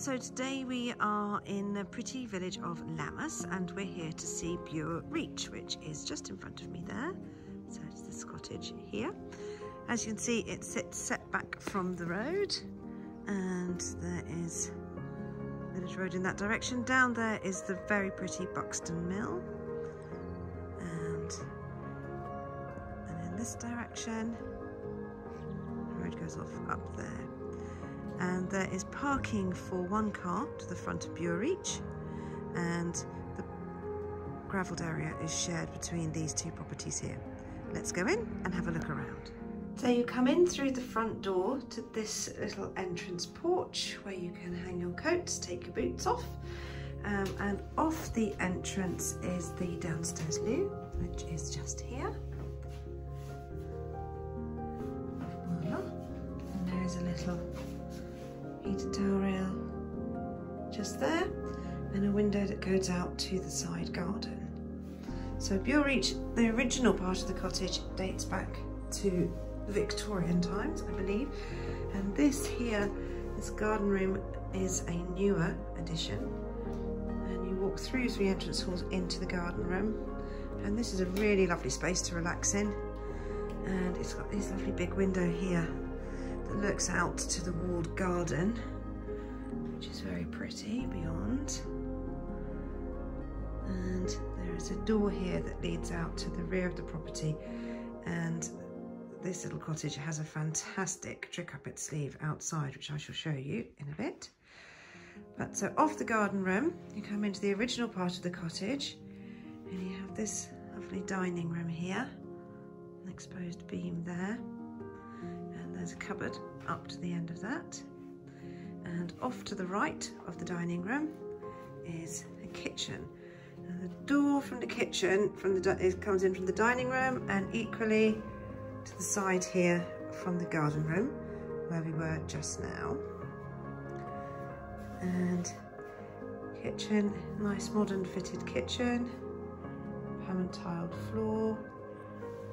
so today we are in the pretty village of Lammas and we're here to see Bure Reach, which is just in front of me there. So it's this cottage here. As you can see, it sits set back from the road and there is village road in that direction. Down there is the very pretty Buxton Mill and, and in this direction, the road goes off up there and there is parking for one car to the front of Bure Reach and the gravelled area is shared between these two properties here. Let's go in and have a look around. So you come in through the front door to this little entrance porch where you can hang your coats, take your boots off um, and off the entrance is the downstairs loo which is just here. Voila. And there is a little heated towel rail just there and a window that goes out to the side garden. So Reach, the original part of the cottage dates back to Victorian times, I believe. And this here, this garden room is a newer addition. And you walk through three entrance halls into the garden room. And this is a really lovely space to relax in. And it's got this lovely big window here that looks out to the walled garden, which is very pretty beyond. And there is a door here that leads out to the rear of the property. And this little cottage has a fantastic trick up its sleeve outside, which I shall show you in a bit. But so off the garden room, you come into the original part of the cottage and you have this lovely dining room here, an exposed beam there. There's a cupboard up to the end of that. And off to the right of the dining room is a kitchen. And the door from the kitchen from the it comes in from the dining room and equally to the side here from the garden room where we were just now. And kitchen, nice modern fitted kitchen, permanent tiled floor.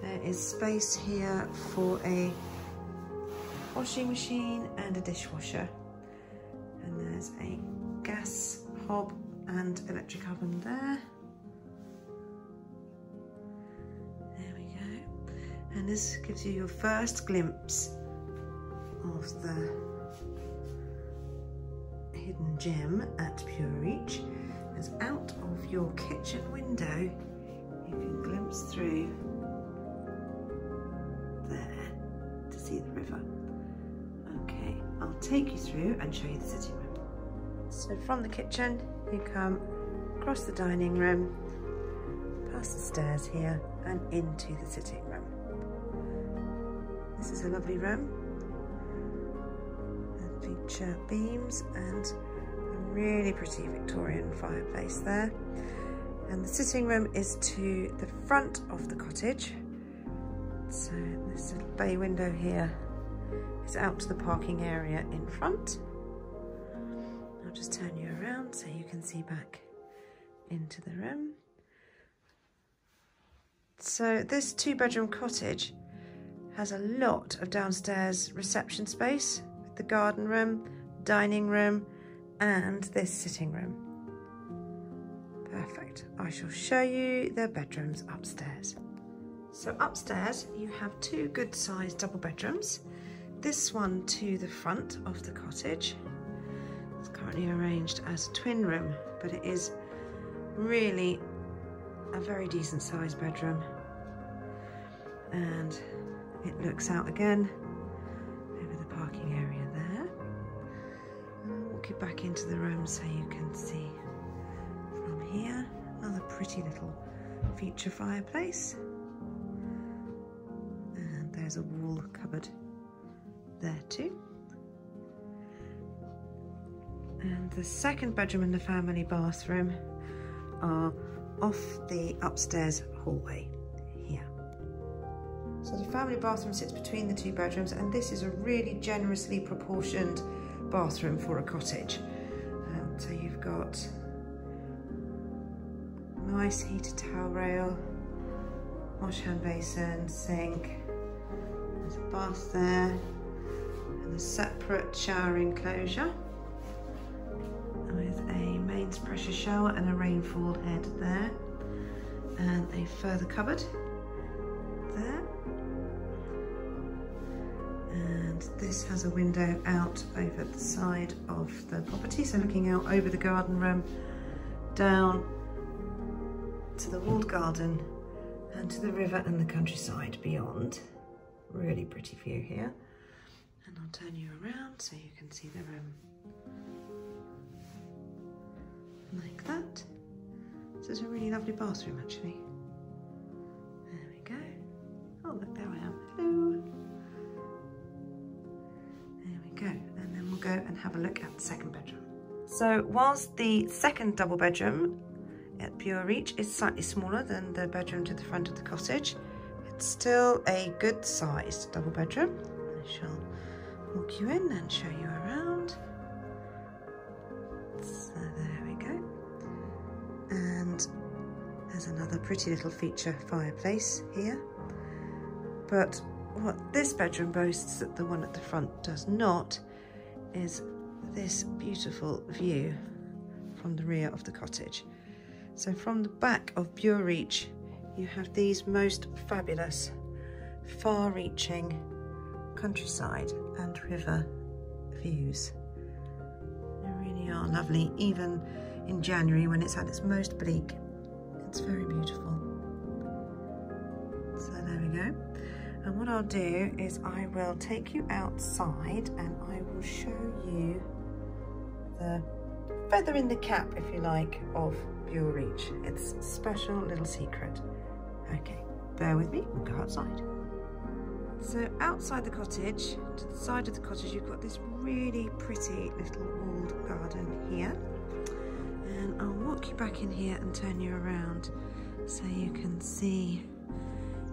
There is space here for a washing machine and a dishwasher. And there's a gas hob and electric oven there. There we go. And this gives you your first glimpse of the hidden gem at Bure Reach. As out of your kitchen window, you can glimpse through there to see the river. I'll take you through and show you the sitting room. So from the kitchen, you come across the dining room, past the stairs here, and into the sitting room. This is a lovely room. Feature beams and a really pretty Victorian fireplace there. And the sitting room is to the front of the cottage. So this little bay window here is out to the parking area in front. I'll just turn you around so you can see back into the room. So this two bedroom cottage has a lot of downstairs reception space with the garden room, dining room and this sitting room. Perfect. I shall show you the bedrooms upstairs. So upstairs you have two good sized double bedrooms this one to the front of the cottage. It's currently arranged as a twin room, but it is really a very decent sized bedroom. And it looks out again over the parking area there. I'll walk you back into the room so you can see from here. Another pretty little feature fireplace. And there's a wall cupboard there too. And the second bedroom and the family bathroom are off the upstairs hallway here. So the family bathroom sits between the two bedrooms and this is a really generously proportioned bathroom for a cottage. Um, so you've got nice heated towel rail, wash hand basin, sink, there's a bath there, and a separate shower enclosure. with a mains pressure shower and a rainfall head there. And a further cupboard there. And this has a window out over the side of the property. So looking out over the garden room, down to the walled garden and to the river and the countryside beyond. Really pretty view here. And I'll turn you around so you can see the room like that. This is a really lovely bathroom actually. There we go. Oh look, there I am. Hello. There we go. And then we'll go and have a look at the second bedroom. So whilst the second double bedroom at Bure Reach is slightly smaller than the bedroom to the front of the cottage, it's still a good sized double bedroom. I shall walk you in and show you around. So there we go. And there's another pretty little feature fireplace here. But what this bedroom boasts that the one at the front does not is this beautiful view from the rear of the cottage. So from the back of Bure Reach, you have these most fabulous, far-reaching countryside and river views. They really are lovely, even in January when it's at its most bleak. It's very beautiful. So there we go. And what I'll do is I will take you outside and I will show you the feather in the cap, if you like, of Bure Reach. It's a special little secret. Okay, bear with me, we'll go outside. So outside the cottage, to the side of the cottage, you've got this really pretty little walled garden here. And I'll walk you back in here and turn you around so you can see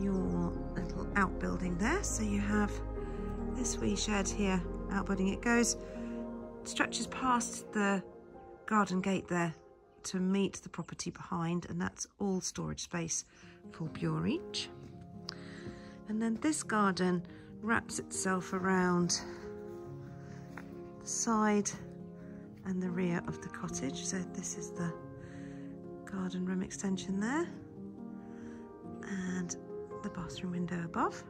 your little outbuilding there. So you have this wee shed here, outbuilding. It goes, stretches past the garden gate there to meet the property behind and that's all storage space for Bure Reach. And then this garden wraps itself around the side and the rear of the cottage. So this is the garden room extension there and the bathroom window above.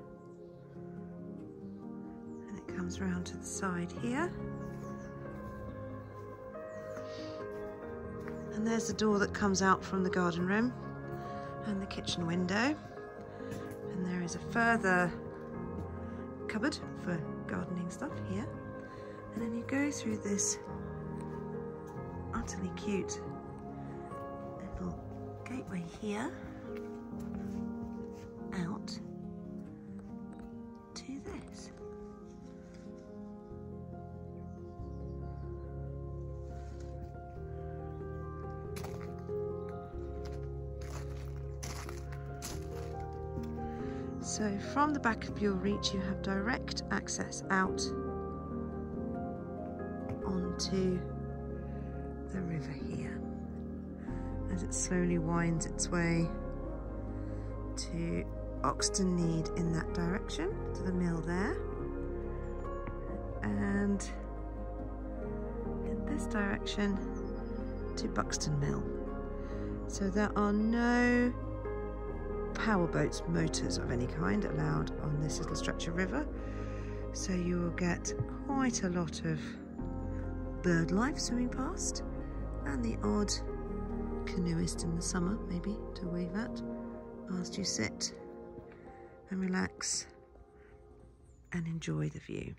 And it comes round to the side here. And there's the door that comes out from the garden room and the kitchen window. Is a further cupboard for gardening stuff here. And then you go through this utterly cute little gateway here So from the back of Bure Reach you have direct access out onto the river here as it slowly winds its way to Oxnead in that direction, to the mill there. And in this direction to Buxton Mill. So there are no power boats, motors of any kind allowed on this little stretch of river. So you will get quite a lot of bird life swimming past and the odd canoeist in the summer maybe to wave at whilst you sit and relax and enjoy the view.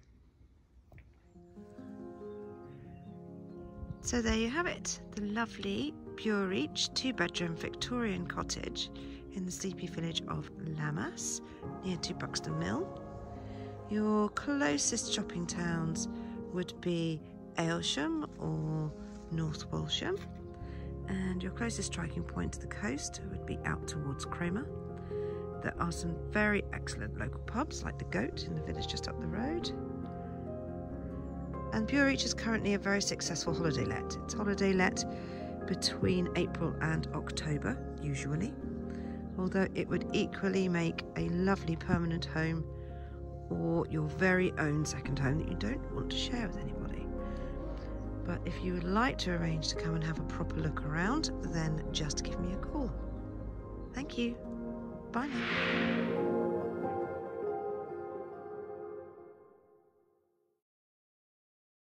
So there you have it, the lovely Bure Reach two bedroom Victorian cottage in the sleepy village of Lammas near to Buxton Mill. Your closest shopping towns would be Aylsham or North Walsham and your closest striking point to the coast would be out towards Cromer. There are some very excellent local pubs like the Goat in the village just up the road. And Bure Reach is currently a very successful holiday let. It's holiday let between April and October, usually, although it would equally make a lovely permanent home or your very own second home that you don't want to share with anybody. But if you would like to arrange to come and have a proper look around, then just give me a call. Thank you. Bye now.